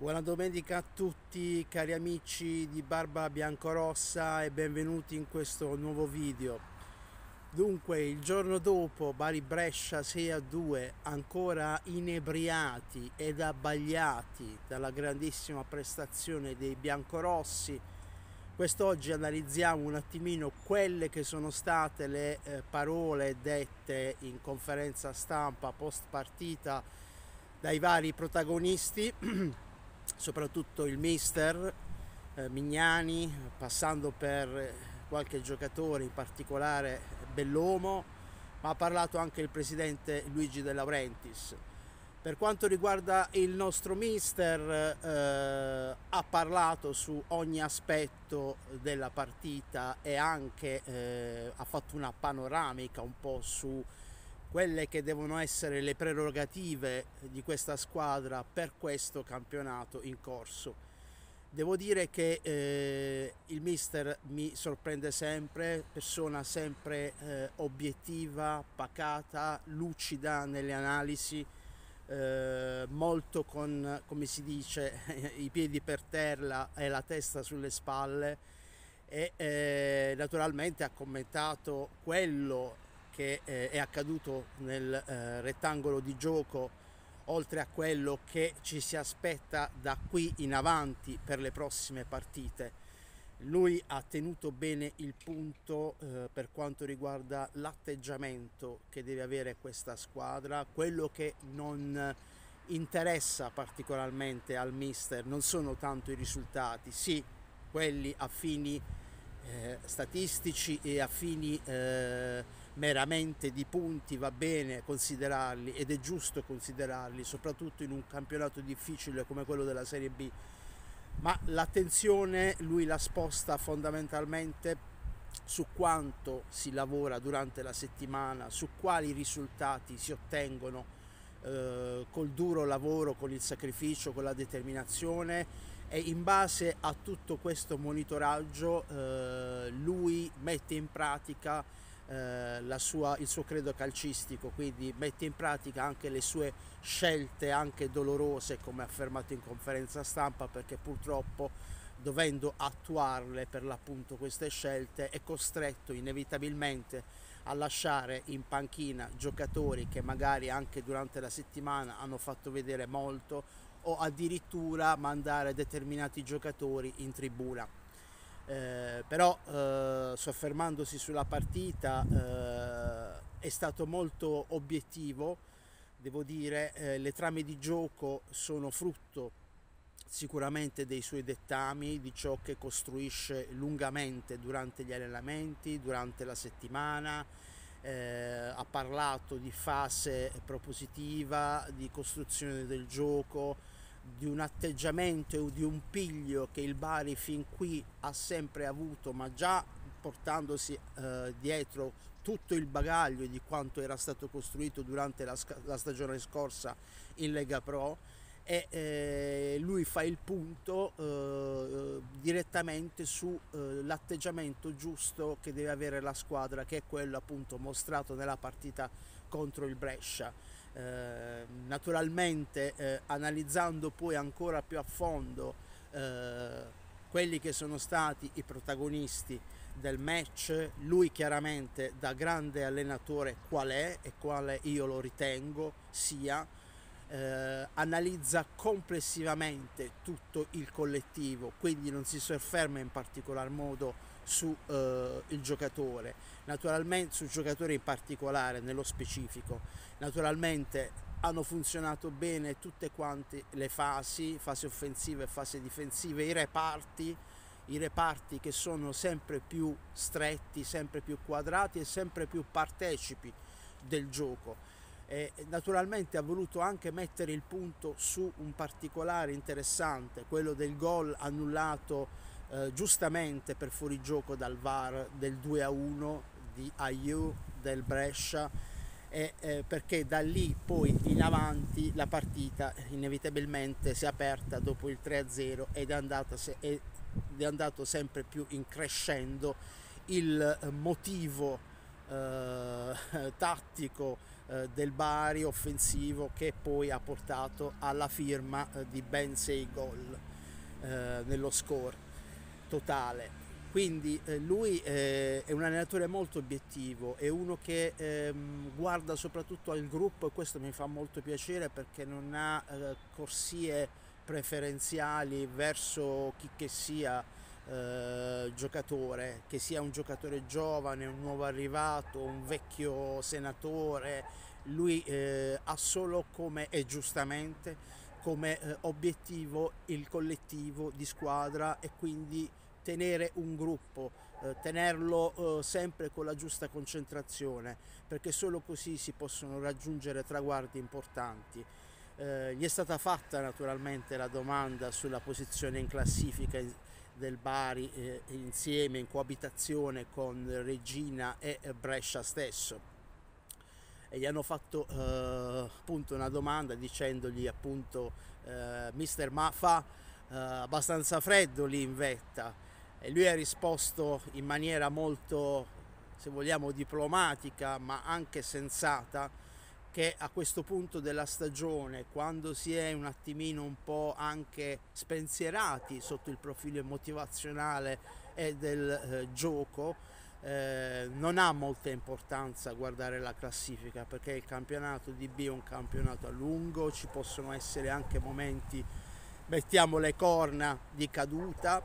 Buona domenica a tutti cari amici di Barba Biancorossa e benvenuti in questo nuovo video. Dunque il giorno dopo Bari Brescia 6 a 2 ancora inebriati ed abbagliati dalla grandissima prestazione dei biancorossi quest'oggi analizziamo un attimino quelle che sono state le eh, parole dette in conferenza stampa post partita dai vari protagonisti soprattutto il mister eh, Mignani, passando per qualche giocatore, in particolare Bellomo, ma ha parlato anche il presidente Luigi De Laurentiis. Per quanto riguarda il nostro mister, eh, ha parlato su ogni aspetto della partita e anche eh, ha fatto una panoramica un po' su quelle che devono essere le prerogative di questa squadra per questo campionato in corso. Devo dire che eh, il mister mi sorprende sempre, persona sempre eh, obiettiva, pacata, lucida nelle analisi, eh, molto con, come si dice, i piedi per terra e la testa sulle spalle e eh, naturalmente ha commentato quello che eh, è accaduto nel eh, rettangolo di gioco oltre a quello che ci si aspetta da qui in avanti per le prossime partite. Lui ha tenuto bene il punto eh, per quanto riguarda l'atteggiamento che deve avere questa squadra, quello che non interessa particolarmente al mister non sono tanto i risultati, sì, quelli a fini eh, statistici e a fini eh, meramente di punti va bene considerarli ed è giusto considerarli, soprattutto in un campionato difficile come quello della Serie B, ma l'attenzione lui la sposta fondamentalmente su quanto si lavora durante la settimana, su quali risultati si ottengono eh, col duro lavoro, con il sacrificio, con la determinazione e in base a tutto questo monitoraggio eh, lui mette in pratica eh, sua, il suo credo calcistico, quindi mette in pratica anche le sue scelte, anche dolorose, come affermato in conferenza stampa, perché purtroppo dovendo attuarle per l'appunto queste scelte è costretto inevitabilmente a lasciare in panchina giocatori che magari anche durante la settimana hanno fatto vedere molto o addirittura mandare determinati giocatori in tribuna. Eh, però eh, soffermandosi sulla partita eh, è stato molto obiettivo, devo dire, eh, le trame di gioco sono frutto sicuramente dei suoi dettami, di ciò che costruisce lungamente durante gli allenamenti, durante la settimana, eh, ha parlato di fase propositiva, di costruzione del gioco, di un atteggiamento e di un piglio che il Bari fin qui ha sempre avuto, ma già portandosi eh, dietro tutto il bagaglio di quanto era stato costruito durante la, la stagione scorsa in Lega Pro e eh, lui fa il punto eh, direttamente sull'atteggiamento eh, giusto che deve avere la squadra che è quello appunto mostrato nella partita contro il Brescia eh, naturalmente eh, analizzando poi ancora più a fondo eh, quelli che sono stati i protagonisti del match, lui chiaramente da grande allenatore qual è e quale io lo ritengo sia, eh, analizza complessivamente tutto il collettivo, quindi non si sofferma in particolar modo sul eh, giocatore, naturalmente sul giocatore in particolare, nello specifico. Naturalmente hanno funzionato bene tutte quante le fasi, fase offensiva e fase difensiva, i reparti, i reparti che sono sempre più stretti, sempre più quadrati e sempre più partecipi del gioco. E naturalmente ha voluto anche mettere il punto su un particolare interessante, quello del gol annullato eh, giustamente per fuorigioco dal VAR del 2 a 1 di Ayu del Brescia e, eh, perché da lì poi in avanti la partita inevitabilmente si è aperta dopo il 3 a 0 ed è, andata ed è andato sempre più in crescendo il motivo eh, tattico eh, del Bari offensivo che poi ha portato alla firma eh, di ben 6 gol eh, nello score totale. Quindi eh, lui eh, è un allenatore molto obiettivo, è uno che ehm, guarda soprattutto al gruppo e questo mi fa molto piacere perché non ha corsie preferenziali verso chi che sia eh, giocatore, che sia un giocatore giovane, un nuovo arrivato, un vecchio senatore, lui eh, ha solo come, e giustamente, come eh, obiettivo il collettivo di squadra e quindi tenere un gruppo, eh, tenerlo eh, sempre con la giusta concentrazione, perché solo così si possono raggiungere traguardi importanti. Eh, gli è stata fatta naturalmente la domanda sulla posizione in classifica del Bari eh, insieme in coabitazione con Regina e Brescia stesso e gli hanno fatto eh, appunto una domanda dicendogli appunto eh, mister ma fa eh, abbastanza freddo lì in vetta e lui ha risposto in maniera molto se vogliamo diplomatica ma anche sensata che a questo punto della stagione, quando si è un attimino un po' anche spensierati sotto il profilo motivazionale e del eh, gioco, eh, non ha molta importanza guardare la classifica perché il campionato di B è un campionato a lungo, ci possono essere anche momenti, mettiamo le corna di caduta,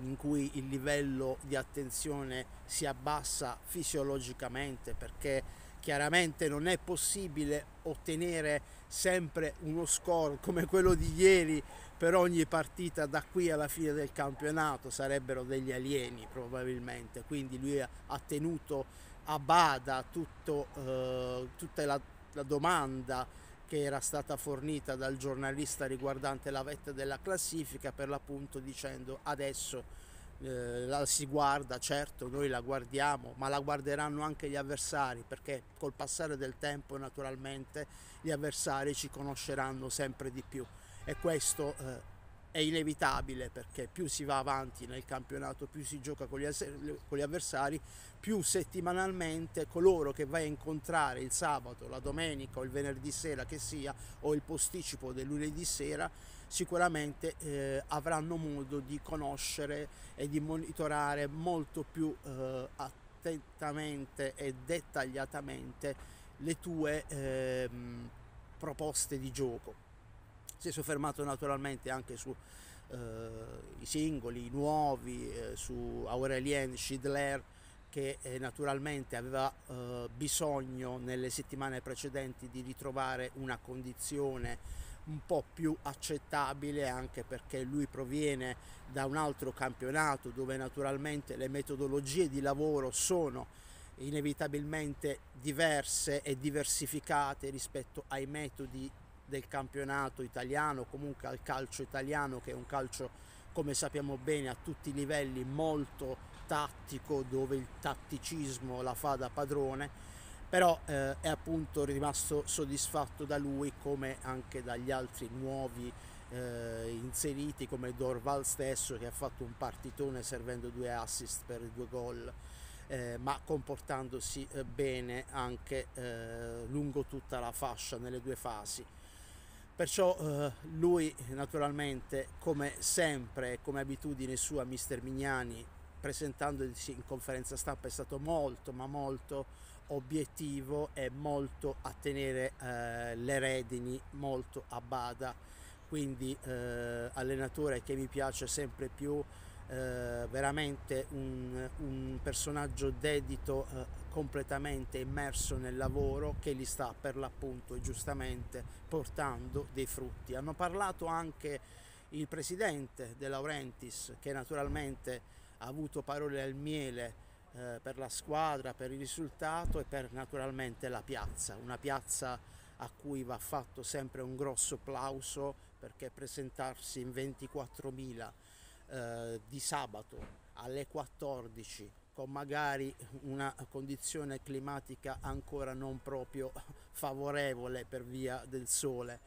in cui il livello di attenzione si abbassa fisiologicamente perché chiaramente non è possibile ottenere sempre uno score come quello di ieri per ogni partita da qui alla fine del campionato sarebbero degli alieni probabilmente. Quindi lui ha tenuto a bada tutto, eh, tutta la, la domanda che era stata fornita dal giornalista riguardante la vetta della classifica per l'appunto dicendo adesso eh, la si guarda, certo noi la guardiamo, ma la guarderanno anche gli avversari perché col passare del tempo naturalmente gli avversari ci conosceranno sempre di più e questo eh, è inevitabile perché più si va avanti nel campionato, più si gioca con gli, con gli, avversari, più settimanalmente coloro che vai a incontrare il sabato, la domenica o il venerdì sera che sia o il posticipo del lunedì sera sicuramente eh, avranno modo di conoscere e di monitorare molto più eh, attentamente e dettagliatamente le tue eh, proposte di gioco. Si è soffermato naturalmente anche su eh, singoli, nuovi, eh, su Aurelien Schidler che eh, naturalmente aveva eh, bisogno nelle settimane precedenti di ritrovare una condizione un po' più accettabile anche perché lui proviene da un altro campionato dove naturalmente le metodologie di lavoro sono inevitabilmente diverse e diversificate rispetto ai metodi del campionato italiano, comunque al calcio italiano che è un calcio come sappiamo bene a tutti i livelli molto tattico dove il tatticismo la fa da padrone però eh, è appunto rimasto soddisfatto da lui come anche dagli altri nuovi eh, inseriti come Dorval stesso che ha fatto un partitone servendo due assist per due gol eh, ma comportandosi eh, bene anche eh, lungo tutta la fascia nelle due fasi perciò eh, lui naturalmente come sempre come abitudine sua mister Mignani presentandosi in conferenza stampa è stato molto ma molto obiettivo è molto a tenere eh, le redini molto a bada. Quindi eh, allenatore che mi piace sempre più eh, veramente un, un, personaggio dedito eh, completamente immerso nel lavoro che gli sta per l'appunto giustamente portando dei frutti. Hanno parlato anche il presidente De Laurentiis che naturalmente ha avuto parole al miele eh, per la squadra, per il risultato e per naturalmente la piazza, una piazza a cui va fatto sempre un grosso applauso perché presentarsi in 24.000 eh, di sabato alle 14 con magari una condizione climatica ancora non proprio favorevole per via del sole.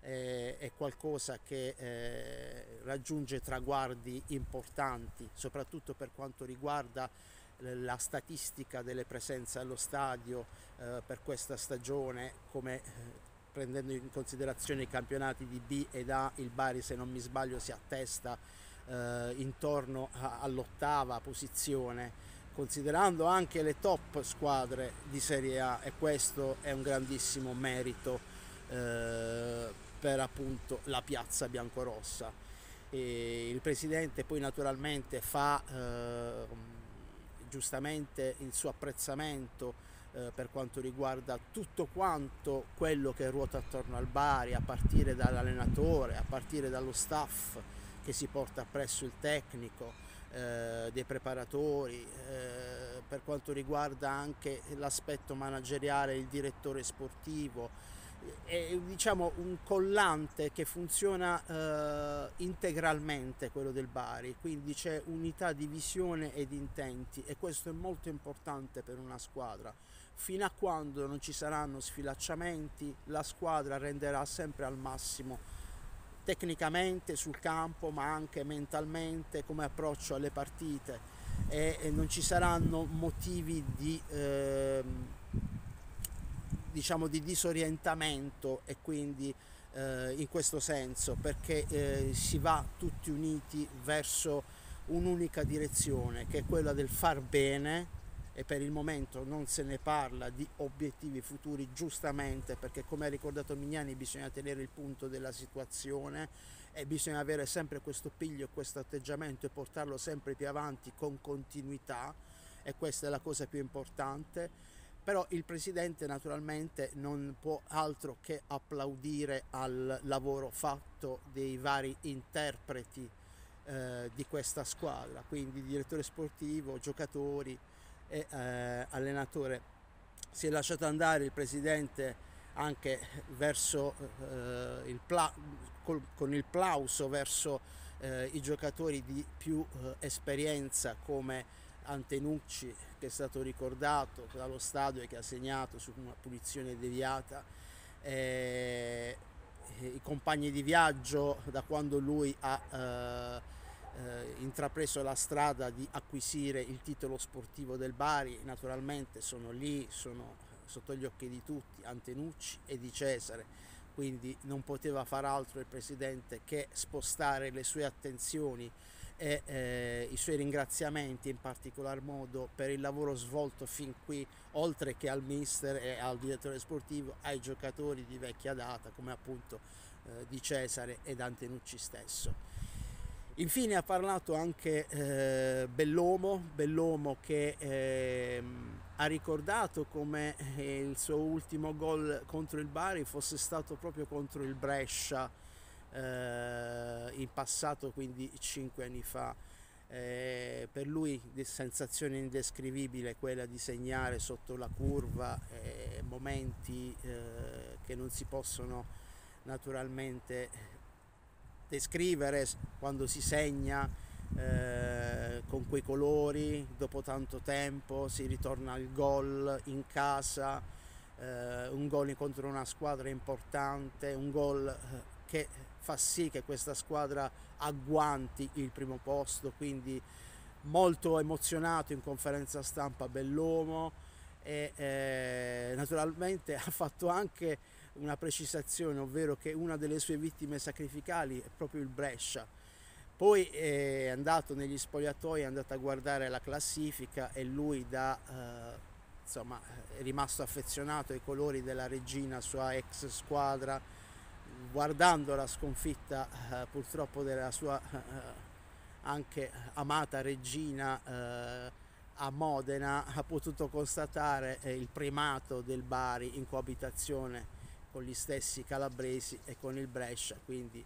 Eh, è qualcosa che eh, raggiunge traguardi importanti soprattutto per quanto riguarda la statistica delle presenze allo stadio per questa stagione come prendendo in considerazione i campionati di B ed A il Bari se non mi sbaglio si attesta eh, intorno all'ottava posizione considerando anche le top squadre di Serie A e questo è un grandissimo merito eh, per appunto la piazza biancorossa. E il presidente poi naturalmente fa eh, giustamente il suo apprezzamento eh, per quanto riguarda tutto quanto quello che ruota attorno al Bari, a partire dall'allenatore, a partire dallo staff che si porta appresso il tecnico, eh, dei preparatori, eh, per quanto riguarda anche l'aspetto manageriale, il direttore sportivo, è diciamo un collante che funziona eh, integralmente quello del Bari, quindi c'è unità di visione ed intenti e questo è molto importante per una squadra. Fino a quando non ci saranno sfilacciamenti, la squadra renderà sempre al massimo tecnicamente sul campo, ma anche mentalmente come approccio alle partite. E, e non ci saranno motivi di eh, diciamo di disorientamento e quindi eh, in questo senso perché eh, si va tutti uniti verso un'unica direzione che è quella del far bene e per il momento non se ne parla di obiettivi futuri giustamente perché come ha ricordato Mignani bisogna tenere il punto della situazione e bisogna avere sempre questo piglio e questo atteggiamento e portarlo sempre più avanti con continuità e questa è la cosa più importante. Però il presidente naturalmente non può altro che applaudire al lavoro fatto dei vari interpreti eh, di questa squadra, quindi direttore sportivo, giocatori eh, allenatore. Si è lasciato andare il presidente anche verso eh, il col, con il plauso verso eh, i giocatori di più eh, esperienza come Antenucci che è stato ricordato dallo stadio e che ha segnato su una punizione deviata, eh, i compagni di viaggio da quando lui ha eh, intrapreso la strada di acquisire il titolo sportivo del Bari, naturalmente sono lì, sono sotto gli occhi di tutti, Antenucci e di Cesare, quindi non poteva far altro il Presidente che spostare le sue attenzioni e eh, i suoi ringraziamenti in particolar modo per il lavoro svolto fin qui, oltre che al mister e al direttore sportivo, ai giocatori di vecchia data come appunto eh, di Cesare ed Antenucci stesso. Infine ha parlato anche eh, Bellomo, Bellomo che ehm, ha ricordato come eh, il suo ultimo gol contro il Bari fosse stato proprio contro il Brescia eh, in passato, quindi cinque anni fa. Eh, per lui sensazione indescrivibile quella di segnare sotto la curva eh, momenti eh, che non si possono naturalmente descrivere quando si segna eh, con quei colori dopo tanto tempo si ritorna al gol in casa eh, un gol contro una squadra importante un gol eh, che fa sì che questa squadra agguanti il primo posto, quindi molto emozionato in conferenza stampa Bellomo e eh, naturalmente ha fatto anche una precisazione, ovvero che una delle sue vittime sacrificali è proprio il Brescia. Poi è andato negli spogliatoi, è andato a guardare la classifica e lui da, eh, insomma, è rimasto affezionato ai colori della regina, sua ex squadra, guardando la sconfitta eh, purtroppo della sua eh, anche amata regina eh, a Modena ha potuto constatare eh, il primato del Bari in coabitazione con gli stessi calabresi e con il Brescia quindi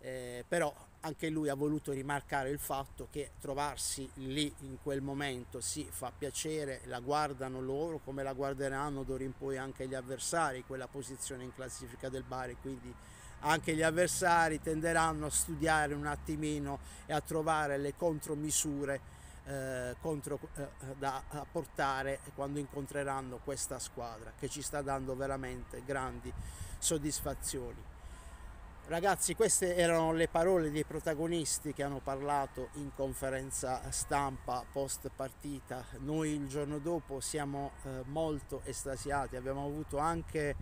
eh, però anche lui ha voluto rimarcare il fatto che trovarsi lì in quel momento si fa piacere, la guardano loro come la guarderanno d'ora in poi anche gli avversari, quella posizione in classifica del Bari, quindi anche gli avversari tenderanno a studiare un attimino e a trovare le contromisure eh, contro, eh, da portare quando incontreranno questa squadra che ci sta dando veramente grandi soddisfazioni. Ragazzi, queste erano le parole dei protagonisti che hanno parlato in conferenza stampa post partita. Noi il giorno dopo siamo eh, molto estasiati, abbiamo avuto anche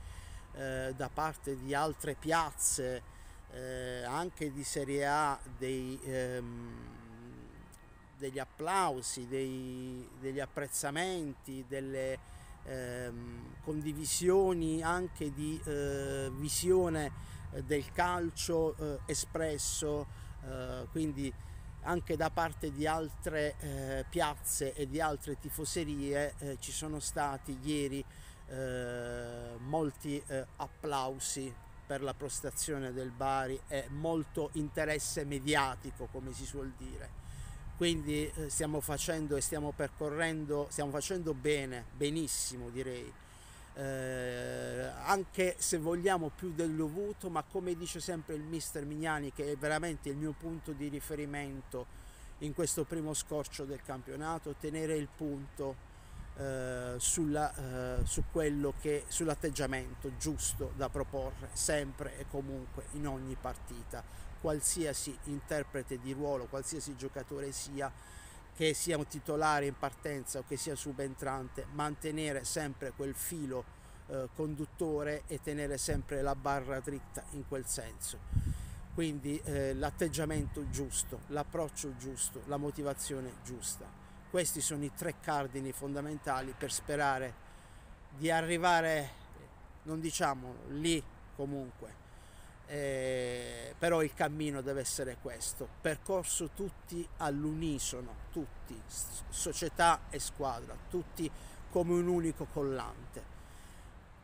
eh, da parte di altre piazze, eh, anche di Serie A, dei, ehm, degli applausi, dei, degli apprezzamenti, delle ehm, condivisioni anche di eh, visione del calcio eh, espresso, eh, quindi anche da parte di altre eh, piazze e di altre tifoserie eh, ci sono stati ieri eh, molti eh, applausi per la prestazione del Bari e molto interesse mediatico come si suol dire quindi stiamo facendo e stiamo percorrendo stiamo facendo bene benissimo direi. Eh, anche se vogliamo più del dovuto, ma come dice sempre il mister Mignani, che è veramente il mio punto di riferimento in questo primo scorcio del campionato, tenere il punto eh, sulla, eh, su quello che, sull'atteggiamento giusto da proporre sempre e comunque in ogni partita, qualsiasi interprete di ruolo, qualsiasi giocatore sia che sia un titolare in partenza o che sia subentrante, mantenere sempre quel filo eh, conduttore e tenere sempre la barra dritta in quel senso. Quindi eh, l'atteggiamento giusto, l'approccio giusto, la motivazione giusta. Questi sono i tre cardini fondamentali per sperare di arrivare, non diciamo lì comunque, eh, però il cammino deve essere questo, percorso tutti all'unisono, tutti, società e squadra, tutti come un unico collante.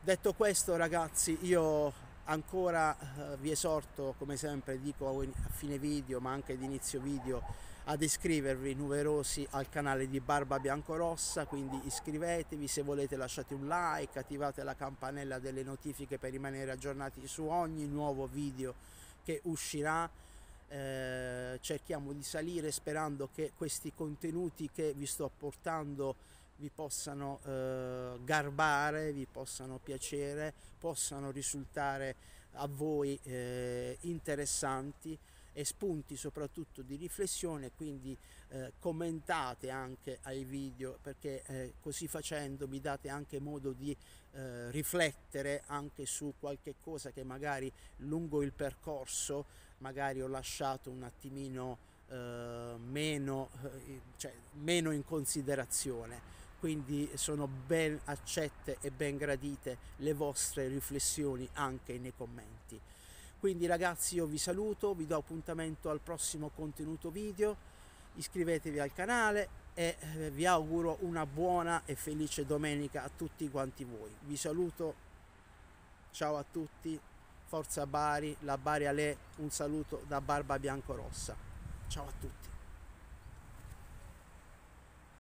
Detto questo ragazzi io ancora eh, vi esorto come sempre dico a fine video ma anche ad inizio video ad iscrivervi numerosi al canale di Barba Biancorossa, quindi iscrivetevi, se volete lasciate un like, attivate la campanella delle notifiche per rimanere aggiornati su ogni nuovo video che uscirà. Eh, cerchiamo di salire sperando che questi contenuti che vi sto portando vi possano eh, garbare, vi possano piacere, possano risultare a voi eh, interessanti e spunti soprattutto di riflessione, quindi eh, commentate anche ai video perché eh, così facendo mi date anche modo di eh, riflettere anche su qualche cosa che magari lungo il percorso magari ho lasciato un attimino eh, meno, eh, cioè, meno in considerazione quindi sono ben accette e ben gradite le vostre riflessioni anche nei commenti. Quindi ragazzi io vi saluto, vi do appuntamento al prossimo contenuto video, iscrivetevi al canale e eh, vi auguro una buona e felice domenica a tutti quanti voi. Vi saluto, ciao a tutti, forza Bari, la Bari Ale, un saluto da Barba Biancorossa. Ciao a tutti.